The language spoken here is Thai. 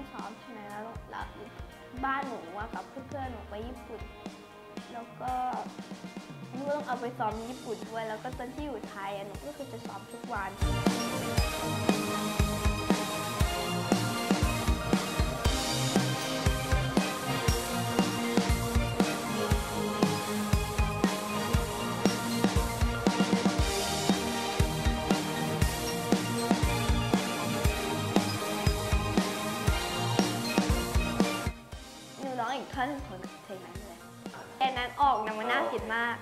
นสอบชนะแล้วบ้านหนูว่ากับเพื่อนๆหนูไปญี่ปุ่น แล้วก็หนูต้องเอาไปซ้อมญี่ปุ่นด้วย แล้วก็ตอนที่อยู่ไทยหนูก็คือจะซ้อมทุกวัน อีกท่อนหนึ่งของเพลงนั้นเลยแค่นั้นออกนะมันน่าเสียดมาก